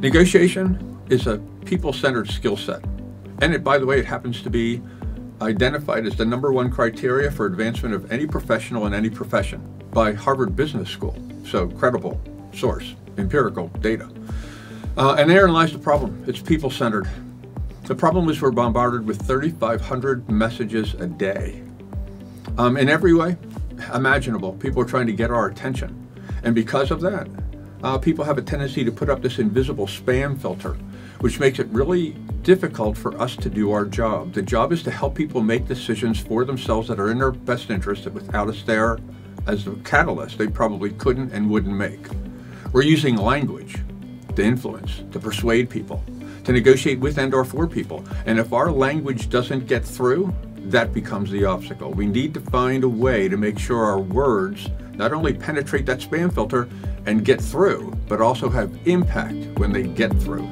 Negotiation is a people-centered skill set. And it, by the way, it happens to be identified as the number one criteria for advancement of any professional in any profession by Harvard Business School. So credible source, empirical data. Uh, and therein lies the problem. It's people-centered. The problem is we're bombarded with 3,500 messages a day. Um, in every way imaginable, people are trying to get our attention. And because of that, uh, people have a tendency to put up this invisible spam filter, which makes it really difficult for us to do our job. The job is to help people make decisions for themselves that are in their best interest that without us there as the catalyst, they probably couldn't and wouldn't make. We're using language to influence, to persuade people, to negotiate with and or for people. And if our language doesn't get through, that becomes the obstacle. We need to find a way to make sure our words not only penetrate that spam filter and get through, but also have impact when they get through.